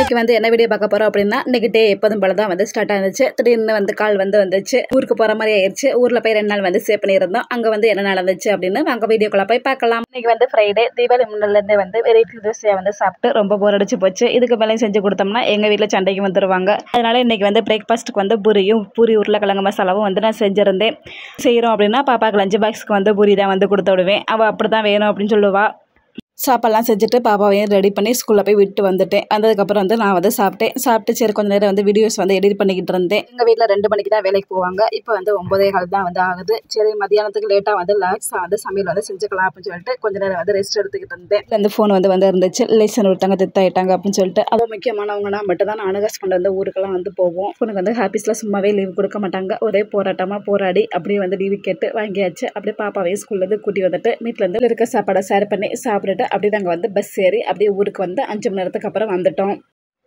இன்னைக்கு வந்து என்ன வீடியோ பார்க்க போறோம் அப்படின்னா இன்னைக்கு டே எப்போதும் போல தான் வந்து ஸ்டார்ட் ஆனிச்சு. திடீர்னு வந்து கால் வந்து வந்துச்சு. ஊருக்கு போற மாதிரி ஆயிடுச்சு ஊர்ல போய் ரெண்டு நாள் வந்து சேவ் பண்ணியிருந்தோம். அங்க வந்து என்ன நடந்துச்சு அப்படின்னு அங்க வீடியோக்குள்ள போய் பார்க்கலாம். இன்னைக்கு வந்து ஃப்ரைடே தீபாவளி முன்னிலிருந்து வந்து வெரைட்டி தோசையை வந்து சாப்பிட்டு ரொம்ப போர் அடிச்சு போச்சு. இதுக்கு மேலே செஞ்சு கொடுத்தோம்னா எங்க வீட்டில் சண்டைக்கு வந்துருவாங்க. அதனால இன்னைக்கு வந்து பிரேக்ஃபாஸ்ட்டுக்கு வந்து பூரியும் பூரி உருளைக்கிழங்கு மசாலாவும் வந்து நான் செஞ்சிருந்தேன். செய்கிறோம் அப்படின்னா பாப்பாக்கு லஞ்ச் பாக்ஸ்க்கு வந்து பூரி தான் வந்து கொடுத்து விடுவேன். அவள் அப்படி தான் வேணும் அப்படின்னு சொல்லுவா. சாப்பாடெல்லாம் செஞ்சுட்டு பாப்பாவையும் ரெடி பண்ணி ஸ்கூலில் போய் விட்டு வந்துட்டேன். வந்ததுக்கப்புறம் வந்து நான் வந்து சாப்பிட்டேன். சாப்பிட்டு சரி கொஞ்ச நேரம் வந்து வீடியோஸ் வந்து எடிட் பண்ணிக்கிட்டு இருந்தேன். எங்கள் வீட்டில் ரெண்டு மணிக்கு தான் வேலைக்கு போவாங்க. இப்போ வந்து ஒம்பதே கால் தான் வந்து ஆகுது. சரி மதியானத்துக்கு லேட்டாக வந்து லாக்ஸாக வந்து சமையல் வந்து செஞ்சுக்கலாம் அப்படின்னு சொல்லிட்டு கொஞ்ச நேரம் வந்து ரெஸ்ட் எடுத்துக்கிட்டு இருந்தேன். இந்த ஃபோன் வந்து வந்து இருந்துச்சு லேசன் விட்டாங்க தித்தாயிட்டாங்க அப்படின்னு சொல்லிட்டு. அது முக்கியமானவங்கன்னா மட்டும் தான் நான் கொண்டு வந்து ஊருக்கெல்லாம் வந்து போவோம். ஃபோனுக்கு வந்து ஹாப்பீஸில் சும்மாவே லீவ் கொடுக்க மாட்டாங்க. ஒரே போராட்டமாக போராடி அப்படியே வந்து லீவு கேட்டு வாங்கியாச்சு. அப்படியே பாப்பாவையும் ஸ்கூல்லேருந்து கூட்டி வந்துட்டு வீட்டில் இருந்து இருக்க சாப்பாடை ஷேர் பண்ணி சாப்பிட்டுட்டு அப்படியே நாங்கள் வந்து பஸ் ஏறி அப்படியே ஊருக்கு வந்து அஞ்சு மணி நேரத்துக்கு அப்புறம் வந்துட்டோம்.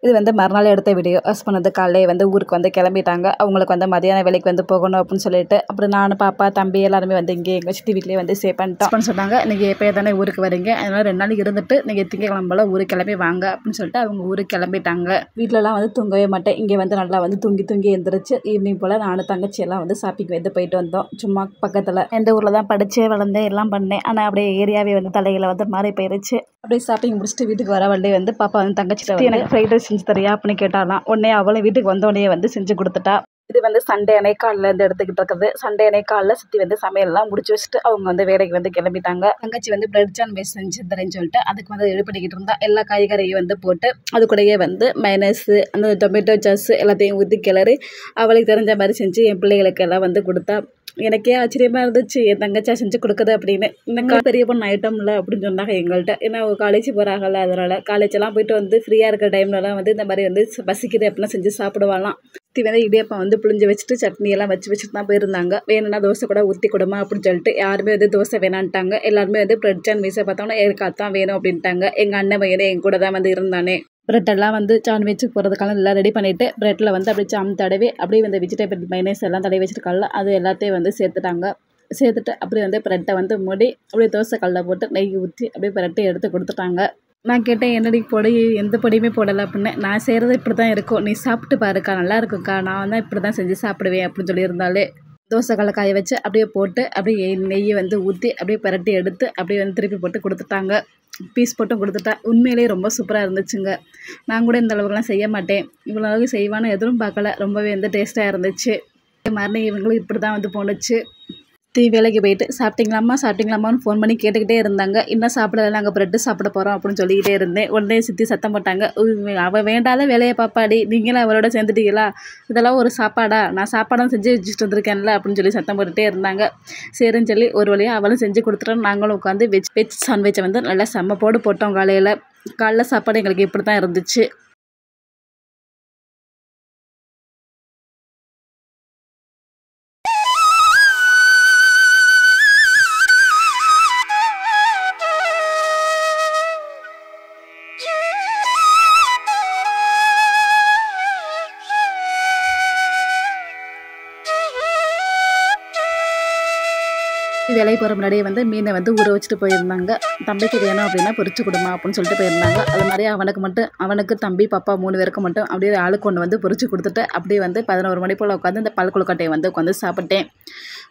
இது வந்து மறுநாள் எடுத்த வீடியோ ஹஸ்பண்ட் வந்து காலையிலே வந்து ஊருக்கு வந்து கிளம்பிட்டாங்க. அவங்களுக்கு வந்து மதியான வேலைக்கு வந்து போகணும் அப்படின்னு சொல்லிட்டு. அப்புறம் நான் பாப்பா தம்பி எல்லாருமே வந்து இங்கே எங்கள் சித்தி வீட்லேயே வந்து ஸ்டே பண்ணிட்டோம். அப்படின்னு சொன்னாங்க நீங்கள் எப்போ தானே ஊருக்கு வரீங்க? அதனால ரெண்டு நாள் இருந்துட்டு நீங்கள் திங்கக்கிழமை போல ஊருக்கு கிளம்பி வாங்க அப்படின்னு சொல்லிட்டு அவங்க ஊருக்கு கிளம்பிட்டாங்க. வீட்டிலலாம் வந்து தூங்கவே மாட்டேன். இங்கே வந்து நல்லா வந்து தூங்கி தூங்கி எழுந்திரிச்சு ஈவினிங் போல் நானும் தங்கச்சி எல்லாம் வந்து ஷாப்பிங் வந்து போயிட்டு வந்தோம். சும்மா பக்கத்தில் எந்த ஊரில் தான் படித்தே வளர்ந்தேன் எல்லாம் பண்ணேன். ஆனால் அப்படியே ஏரியாவே வந்து தலையில் வந்து மாறி போயிருச்சு. அப்படியே ஷாப்பிங் முடிச்சுட்டு வீட்டுக்கு வர வழியே வந்து பாப்பா வந்து தங்கச்சிட்ட வந்து எனக்கு ஃப்ரைட் ரைஸ் செஞ்சு தரியா அப்படின்னு கேட்டாலாம் உடனே அவளும் வீட்டுக்கு வந்த உடனே வந்து செஞ்சு கொடுத்துட்டா. இது வந்து சண்டே அன்னை காலில் இருந்து எடுத்துக்கிட்டு இருக்குது. சண்டே அன்னை காலில் சுற்றி வந்து சமையல்லாம் முடிச்சு வச்சுட்டு அவங்க வந்து வேலைக்கு வந்து கிளம்பிட்டாங்க. தங்கச்சி வந்து பிரெட் சாண்ட்விச் செஞ்சு தரேன்னு சொல்லிட்டு அதுக்கு வந்து ரெடி பண்ணிக்கிட்டு இருந்தா. எல்லா காய்கறியும் வந்து போட்டு அது கூடயே வந்து மைனஸு அந்த டொமேட்டோ சாஸ் எல்லாத்தையும் ஊற்றி கிளறி அவளுக்கு தெரிஞ்ச மாதிரி செஞ்சு என் பிள்ளைகளுக்கு எல்லாம் வந்து கொடுத்தா. எனக்கே ஆச்சரியமாக இருந்துச்சு என் தங்கச்சா செஞ்சு கொடுக்குது அப்படின்னு. இந்த பெரிய பொண்ணு ஐட்டம் இல்லை அப்படின்னு சொன்னாங்க எங்கள்கிட்ட ஏன்னா காலேஜ் போகிறாங்கல்ல அதனால் காலேஜெல்லாம் போயிட்டு வந்து ஃப்ரீயாக இருக்கிற டைம்லலாம் வந்து இந்த மாதிரி வந்து பசிக்குது அப்படிலாம் செஞ்சு சாப்பிடுவாங்களாம். சுற்றி வந்து இடியப்பம் வந்து புளிஞ்சு வச்சுட்டு சட்னியெல்லாம் வச்சு வச்சுட்டு தான் போயிருந்தாங்க. வேணும்னா தோசை கூட ஊற்றி கொடுமா அப்படின்னு சொல்லிட்டு யாருமே வந்து தோசை வேணான்ட்டாங்க. எல்லாருமே வந்து பிரெட் அண்ட் வீசை பார்த்தோம்னா எனக்கு அதான் வேணும் அப்படின்ட்டாங்க. எங்கள் அண்ணன் பையனே என் கூட தான் வந்து இருந்தானே. ப்ரெட்டெல்லாம் வந்து சாண்ட்விச்சுக்கு போகிறதுக்கான எல்லாம் ரெடி பண்ணிவிட்டு ப்ரெட்டில் வந்து அப்படியே சாம் தடவி அப்படியே வந்து வெஜிடபிள் மைனஸ் எல்லாம் தடவி வச்சுருக்கால அது எல்லாத்தையும் வந்து சேர்த்துட்டாங்க. சேர்த்துட்டு அப்படியே வந்து ப்ரெட்டை வந்து மூடி அப்படியே தோசை கல்ல போட்டு நெய் ஊற்றி அப்படியே ப்ரெட்டை எடுத்து கொடுத்துட்டாங்க. நான் கேட்டேன் என்னடி பொடி? எந்த பொடியுமே போடலை அப்படின்னு. நான் செய்கிறது இப்படி தான் இருக்கும். நீ சாப்பிட்டு பாருக்கா நல்லா இருக்கும்க்கா. நான் வந்து இப்படி தான் செஞ்சு சாப்பிடுவேன் அப்படின்னு சொல்லியிருந்தாலே தோசைக்கல்லை காய வச்சு அப்படியே போட்டு அப்படியே நெய்யை வந்து ஊற்றி அப்படியே பரட்டி எடுத்து அப்படியே வந்து திருப்பி போட்டு கொடுத்துட்டாங்க. பீஸ் போட்டும் கொடுத்துட்டா உண்மையிலேயே ரொம்ப சூப்பராக இருந்துச்சுங்க. நான் கூட இந்த அளவுக்குலாம் செய்ய மாட்டேன். இவ்வளோ அளவுக்கு செய்வான்னு எதுவும் பார்க்கல. ரொம்பவே வந்து டேஸ்ட்டாக இருந்துச்சு. மறுநாள் இவங்களும் இப்படி தான் வந்து போணுச்சு. தீ வேலைக்கு போயிட்டு சாப்பிட்டீங்களாம்மா? சாப்பிட்டீங்களாம்மான்னு ஃபோன் பண்ணி கேட்டுக்கிட்டே இருந்தாங்க. இன்னும் சாப்பிடல நாங்கள் ப்ரெட்டு சாப்பிட போகிறோம் அப்படின்னு சொல்லிக்கிட்டே இருந்தேன். உடனே சித்தி சத்தம் போட்டாங்க அவள் வேண்டாத வேலையை பாப்பாடி நீங்களும் அவளோட சேர்ந்துட்டீங்களா? இதெல்லாம் ஒரு சாப்பாடா? நான் சாப்பாடும் செஞ்சு வச்சுட்டு வந்திருக்கேன்ல அப்படின்னு சொல்லி சத்தம் போட்டுகிட்டே இருந்தாங்க. சரின்னு சொல்லி ஒரு வழியாக அவளும் செஞ்சு கொடுத்துட்டோம் நாங்களும் உட்காந்து வெஜ் வெஜ் சாண்ட்விச்சை வந்து நல்லா செம்ம போடு போட்டோம் காலையில். காலைல சாப்பாடு எங்களுக்கு இப்படி தான் இருந்துச்சு. வேலைக்கு போகிற முன்னாடியே வந்து மீனை வந்து ஊற வச்சுட்டு போயிருந்தாங்க. தம்பிக்கு வேணும் அப்படின்னா பொறிச்சு கொடுமா அப்படின்னு சொல்லிட்டு போயிருந்தாங்க. அது மாதிரி அவனுக்கு மட்டும் அவனுக்கு தம்பி பாப்பா மூணு பேருக்கு மட்டும் அப்படியே ஆளுக்கு ஒன்று வந்து பொறிச்சு கொடுத்துட்டு அப்படியே வந்து பதினோரு மணி போல் உட்காந்து இந்த பல்குழுக்கட்டையை வந்து உட்காந்து சாப்பிட்டேன்.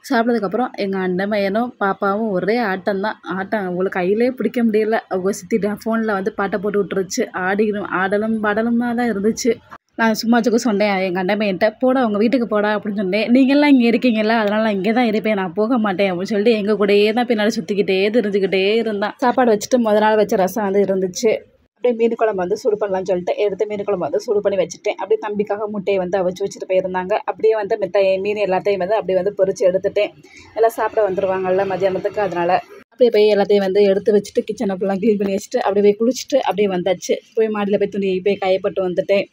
சாப்பிட்டதுக்கப்புறம் எங்கள் அண்ணன் பையனும் பாப்பாவும் ஒரே ஆட்டம் தான். ஆட்டம் அவங்களுக்கு கையிலே பிடிக்க முடியல. அவங்க சித்தி ஃபோனில் வந்து பாட்டை போட்டு விட்டுருச்சு. ஆடிக்கணும் ஆடலும் பாடலுமாக தான் இருந்துச்சு. நான் சும்மா வச்சுக்க சொன்னேன் எங்கள் அண்ணன் என்கிட்ட போடா உங்கள் வீட்டுக்கு போடா அப்படின்னு சொன்னேன். நீங்கள்லாம் இங்கே இருக்கீங்களா அதனால் நான் இங்கே தான் இருப்பேன் நான் போக மாட்டேன் அப்படின்னு சொல்லிட்டு எங்கள் கூடயே தான் பின்னாடி சுற்றிக்கிட்டே தெரிஞ்சுக்கிட்டே இருந்தான். சாப்பாடு வச்சுட்டு முதல் நாள் வச்ச ரசம் வந்து இருந்துச்சு. அப்படியே மீன் குழம்பு வந்து சூடு பண்ணலாம்னு சொல்லிட்டு எடுத்து மீன் குழம்பு வந்து சூடு பண்ணி வச்சுட்டேன். அப்படியே தம்பிக்காக முட்டையை வந்து அவிச்சு வச்சுட்டு போயிருந்தாங்க. அப்படியே வந்து மித்த மீன் எல்லாத்தையும் வந்து அப்படியே வந்து பொறிச்சு எடுத்துட்டேன். எல்லாம் சாப்பிட வந்துடுவாங்கல்ல மதியானத்துக்கு அதனால். அப்படியே போய் எல்லாத்தையும் வந்து எடுத்து வச்சுட்டு கிச்சனை ஃபுல்லாக க்ளீன் பண்ணி வச்சுட்டு அப்படியே போய் குளிச்சுட்டு அப்படியே வந்தாச்சு. போய் மாடியில் போய் துணி போய் கையப்பட்டு வந்துட்டேன்.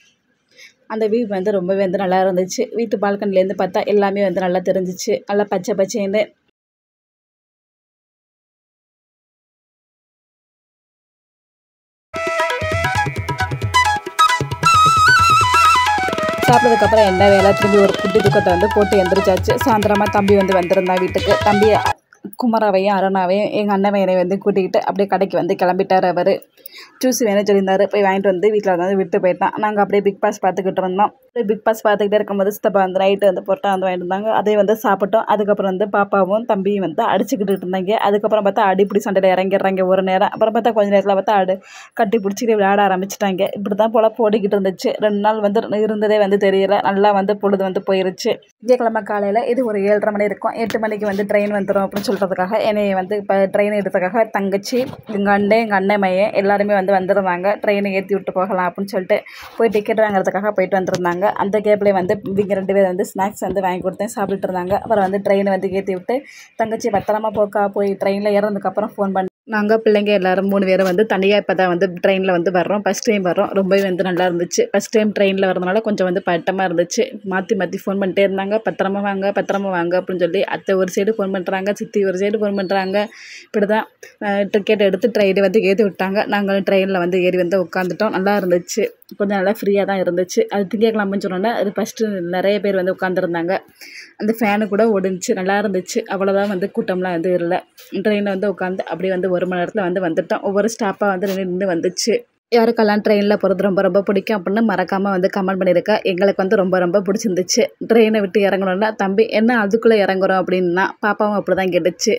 அந்த வியூ வந்து ரொம்பவே வந்து நல்லா இருந்துச்சு. வீட்டு பால்கனிலேருந்து பார்த்தா எல்லாமே வந்து நல்லா தெரிஞ்சிச்சு. நல்லா பச்சை பச்சைன்னு. சாப்பிட்டதுக்கப்புறம் என்ன வேலை? திரும்பி ஒரு குட்டி தூக்கத்தை வந்து போட்டு எந்திரிச்சாச்சு. சாயந்தரமாக தம்பி வந்து வந்திருந்தான் வீட்டுக்கு. தம்பி குமராவையும் அருணாவையும் எங்கள் அண்ணன் பையனை வந்து கூட்டிக்கிட்டு அப்படியே கடைக்கு வந்து கிளம்பிட்டார் அவர். ஜூஸ் வேணும் சொல்லியிருந்தாரு. போய் வாங்கிட்டு வந்து வீட்டில் வந்து விட்டு போயிட்டான். நாங்கள் அப்படியே பிக் பாஸ் பார்த்துக்கிட்டு இருந்தோம். அப்படியே பிக் பாஸ் பார்த்துக்கிட்டே இருக்கும்போது சித்தப்பா வந்து நைட்டு வந்து பொட்டா வந்து வாங்கிட்டு இருந்தாங்க அதே வந்து சாப்பிட்டோம். அதுக்கப்புறம் வந்து பாப்பாவும் தம்பியும் வந்து அடிச்சுக்கிட்டு இருந்தாங்க. அதுக்கப்புறம் பார்த்தா அடிப்பிடி சண்டையில் இறங்கிடுறாங்க ஒரு நேரம். அப்புறம் பார்த்தா கொஞ்ச நேரத்தில் பார்த்தா அடு கட்டி பிடிச்சிட்டு விளையாட ஆரம்பிச்சிட்டாங்க. இப்படி தான் போல் போடிக்கிட்டு இருந்துச்சு. ரெண்டு நாள் வந்து இருந்ததே வந்து தெரியல. நல்லா வந்து பொழுது வந்து போயிருச்சு. திங்கக்கிழமை காலையில் இது ஒரு ஏழரை மணி இருக்கும். எட்டு மணிக்கு வந்து ட்ரெயின் வந்துடும் அப்படின்னு சொல்கிறதுக்காக என்னை வந்து இப்போ ட்ரெயின் எடுத்ததுக்காக தங்கச்சி எங்கள் அண்ணன் எங்கள் அண்ணன் மையன் எல்லாருமே வந்து வந்திருந்தாங்க. ட்ரெயினை ஏற்றி விட்டு போகலாம் அப்படின்னு சொல்லிட்டு போய் டிக்கெட் வாங்குறதுக்காக போயிட்டு வந்திருந்தாங்க. அந்த கேப்லேயே வந்து இவங்க ரெண்டு பேர் வந்து ஸ்நாக்ஸ் வந்து வாங்கி கொடுத்தேன் சாப்பிட்டுட்டு இருந்தாங்க. அப்புறம் வந்து ட்ரெயினை வந்து ஏற்றி விட்டு தங்கச்சி பத்திரமா போக்கா போய் ட்ரெயினில் இறந்ததுக்கப்புறம் ஃபோன் பண்ணி நாங்கள் பிள்ளைங்க எல்லோரும் மூணு பேரும் வந்து தனியாக இப்போ தான் வந்து ட்ரெயினில் வந்து வர்றோம். ஃபஸ்ட் டைம் வர்றோம். ரொம்பவே வந்து நல்லா இருந்துச்சு. ஃபஸ்ட் டைம் ட்ரெயினில் வரதுனால கொஞ்சம் வந்து பட்டமாக இருந்துச்சு. மாற்றி மாற்றி ஃபோன் பண்ணிட்டே இருந்தாங்க. பத்திரமா வாங்க பத்திரமா வாங்க அப்படின்னு சொல்லி அத்தை ஒரு சைடு ஃபோன் பண்ணுறாங்க சித்தி ஒரு சைடு ஃபோன் பண்ணுறாங்க இப்படி தான் டிக்கெட் எடுத்து ட்ரெயினை வந்து ஏற்றி விட்டாங்க. நாங்களும் ட்ரெயினில் வந்து ஏறி வந்து உட்காந்துட்டோம் நல்லா இருந்துச்சு. கொஞ்சம் நல்லா ஃப்ரீயாக தான் இருந்துச்சு. அது திங்கக்கிழமைன்னு சொன்னோன்னா அது ஃபஸ்ட்டு நிறைய பேர் வந்து உட்காந்துருந்தாங்க அந்த ஃபேனு கூட ஓடுனுச்சு நல்லா இருந்துச்சு. அவ்வளோதான் வந்து கூட்டம்லாம் வந்து இல்லை. ட்ரெயினில் வந்து உட்காந்து அப்படியே வந்து ஒரு மணி நேரத்தில் வந்து வந்துட்டோம் ஒவ்வொரு ஸ்டாப்பாக வந்து நின்று நின்று வந்துச்சு. யாருக்கெல்லாம் ட்ரெயினில் போகிறது ரொம்ப ரொம்ப பிடிக்கும் அப்படின்னு மறக்காமல் வந்து கமெண்ட் பண்ணியிருக்கா எங்களுக்கு வந்து ரொம்ப ரொம்ப பிடிச்சிருந்துச்சு. ட்ரெயினை விட்டு இறங்கணும்னா தம்பி என்ன அதுக்குள்ளே இறங்குறோம் அப்படின்னா பாப்பாவும் அப்படி தான் கேட்டுச்சு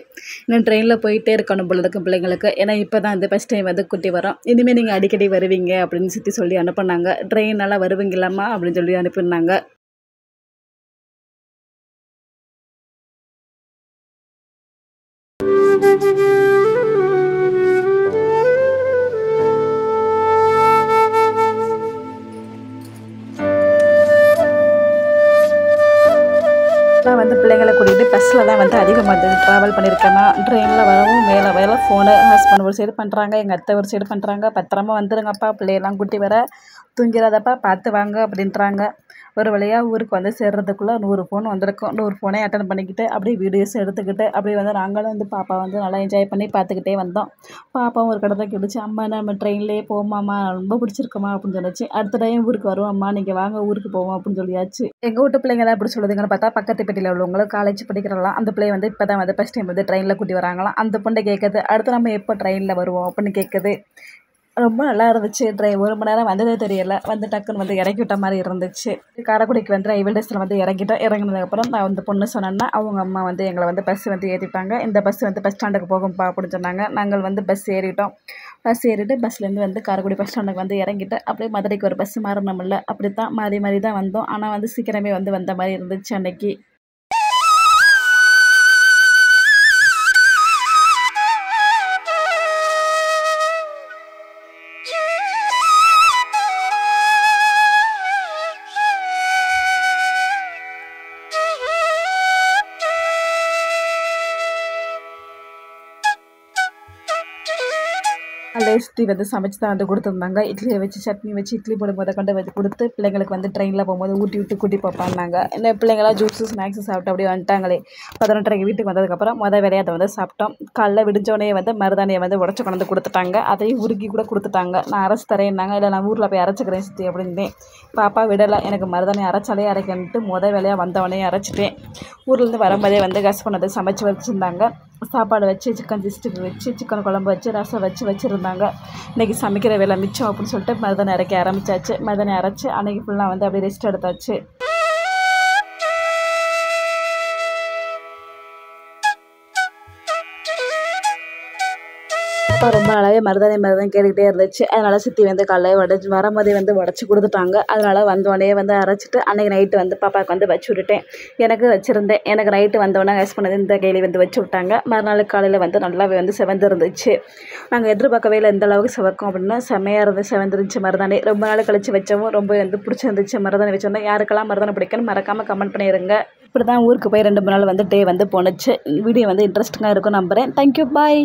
இன்னும் ட்ரெயினில் போயிட்டே இருக்கணும் போல இருக்கும் பிள்ளைங்களுக்கு. ஏன்னா இப்போ தான் வந்து ஃபஸ்ட் டைம் வந்து குட்டி வரோம். இனிமேல் நீங்கள் அடிக்கடி வருவீங்க அப்படின்னு சுற்றி சொல்லி அனுப்புனாங்க. ட்ரெயினால் வருவீங்களாம்மா அப்படின்னு சொல்லி அனுப்பினாங்க. you பஸ்ஸில் தான் வந்து அதிகமாக வந்து ட்ராவல் பண்ணியிருக்கேன் நான் ட்ரெயினில் வரவும் மேலே வேலை ஃபோனு ஹஸ்பண்ட் ஒரு சைடு பண்ணுறாங்க எங்கள் அத்தை ஒரு சைடு பண்ணுறாங்க பத்திரமா வந்துடுங்கப்பா பிள்ளையெல்லாம் கூட்டி வர தூங்கிறாதப்பா பார்த்து வாங்க அப்படின்றாங்க. ஒரு வழியாக ஊருக்கு வந்து சேர்றதுக்குள்ளே நூறு ஃபோன் வந்திருக்கும். நூறு ஃபோனே அட்டன் பண்ணிக்கிட்டு அப்படியே வீடியோஸ் எடுத்துக்கிட்டு அப்படியே வந்து நாங்களும் வந்து பாப்பா வந்து நல்லா என்ஜாய் பண்ணி பார்த்துக்கிட்டே வந்தோம். பாப்பாவும் ஒரு கடத்தை கிடச்சி அம்மா நம்ம ட்ரெயின்லேயே போமாம்மா ரொம்ப பிடிச்சிருக்குமா அப்படின்னு சொன்னிச்சு. அடுத்த டைம் ஊருக்கு வருவோம்மா நீங்கள் வாங்க ஊருக்கு போவோம் அப்படின்னு சொல்லியாச்சு. எங்கள் வீட்டு பிள்ளைங்க தான் இப்படி சொல்லுதுங்கன்னு பார்த்தா பக்கத்து பெட்டியில் உள்ளவங்களும் காலேஜ் படிக்கிறலாம் அந்த பிள்ளை வந்து இப்போ தான் வந்து ஃபஸ்ட் டைம் வந்து ட்ரெயினில் கூட்டி வராங்களாம். அந்த பொண்ணை கேட்குது அடுத்து நம்ம எப்போ ட்ரெயினில் வருவோம் அப்படின்னு கேட்குது. ரொம்ப நல்லா இருந்துச்சு. ட்ரெயின் ஒரு மணி நேரம் வந்ததே தெரியல. வந்து டக்குன்னு வந்து இறக்கி விட்ட மாதிரி இருந்துச்சு. காரைக்குடிக்கு வந்து ரயில்வே டேஸில் வந்து இறங்கிட்டோம் இறங்கினதுக்கப்புறம் நான் வந்து பொண்ணு சொன்னேன்னா அவங்க அம்மா வந்து எங்களை வந்து பஸ் வந்து ஏற்றிட்டாங்க இந்த பஸ் வந்து பஸ் ஸ்டாண்டுக்கு போகும்பா அப்படின்னு சொன்னாங்க. நாங்கள் வந்து பஸ் ஏறிட்டோம். பஸ் ஏறிட்டு பஸ்லேருந்து வந்து காரைக்குடி பஸ் ஸ்டாண்டுக்கு வந்து இறங்கிட்டு அப்படியே மதுரைக்கு ஒரு பஸ் மாறணும்ல. அப்படி தான் மாறி மாறி தான் வந்தோம். ஆனால் வந்து சீக்கிரமே வந்து வந்த மாதிரி இருந்துச்சு அன்னைக்கு. சுற்றி வந்து சமைச்சு தான் வந்து கொடுத்துருந்தாங்க. இட்லியை வச்சு சட்னி வச்சு இட்லி போடும்போது கொண்டு வச்சு கொடுத்து பிள்ளைங்களுக்கு வந்து ட்ரெயினில் போகும்போது ஊட்டி விட்டு கூட்டி பார்ப்பாங்க என்ன பிள்ளைங்களாம் ஜூஸு ஸ்நாக்ஸு சாப்பிட்டு அப்படியே வந்துட்டாங்களே. பதினொன்றரைக்கு வீட்டுக்கு வந்ததுக்கப்புறம் மொதல் வேலையை அதை வந்து சாப்பிட்டோம். காலைல விடிஞ்சோடனே வந்து மருதாணியை வந்து உடச்சி கொண்டு கொடுத்துட்டாங்க. அதையும் உருக்கி கூட கொடுத்துட்டாங்க. நான் அரைச்சி தரேன்னாங்க. இல்லை நான் ஊரில் போய் அரைச்சிக்கிறேன் சித்தி அப்படின்னேன் பாப்பா விடலை. எனக்கு மருதாணி அரைச்சாலே அரைக்கன்ட்டு மொதல் வேலையாக வந்தவொடனே அரைச்சிட்டேன். ஊர்லேருந்து வரும்போதே வந்து கஸ் பண்ணது சமைச்சு வச்சுருந்தாங்க. சாப்பாடு வச்சு சிக்கன் சிஸ்டுக்கு வச்சு சிக்கன் குழம்பு வச்சு ரசம் வச்சு வச்சுருந்தாங்க. இன்றைக்கி சமைக்கிற வேலை மிச்சம் அப்படின்னு சொல்லிட்டு மதனை அரைக்க ஆரம்பிச்சாச்சு. மதனை அரைச்சி அன்றைக்கி ஃபுல்லாக வந்து அப்படியே ரெஸ்ட் எடுத்தாச்சு. அப்பா ரொம்ப நாளாகவே மருதாணி மருதாணி கேட்டுக்கிட்டே இருந்துச்சு. அதனால் சித்தி வந்து காலையில் உடச்சி வரும்போதே வந்து உடச்சி கொடுத்துட்டாங்க. அதனால் வந்தோடனே வந்து அரைச்சிட்டு அன்றைக்கி நைட்டு வந்து பாப்பாவுக்கு வந்து வச்சு விட்டுட்டேன். எனக்கு வச்சுருந்தேன். எனக்கு நைட்டு வந்தோடனே யூஸ் பண்ணது இந்த கையில் வந்து வச்சு விட்டாங்க. மறுநாள் காலையில் வந்து நல்லாவே வந்து செவந்திருந்துச்சு. நாங்கள் எதிர்பார்க்கவே இல்லை எந்த அளவுக்கு செவக்கும் அப்படின்னா செமையாக இருந்து செவந்திருந்துச்சு மருதாணி. ரொம்ப நாள் கழித்து வச்சவும் ரொம்ப வந்து பிடிச்சிருந்துச்சு மருதாணி வச்சோன்னா யாருக்கெல்லாம் மருதாணி பிடிக்குன்னு மறக்காமல் கமெண்ட் பண்ணிடுங்க இப்படி தான் ஊருக்கு போய் ரெண்டு மூணு நாள் வந்து டே வந்து போணுச்சு. வீடியோ வந்து இன்ட்ரெஸ்டிங்காக இருக்கும் நம்புகிறேன் தேங்க்யூ பாய்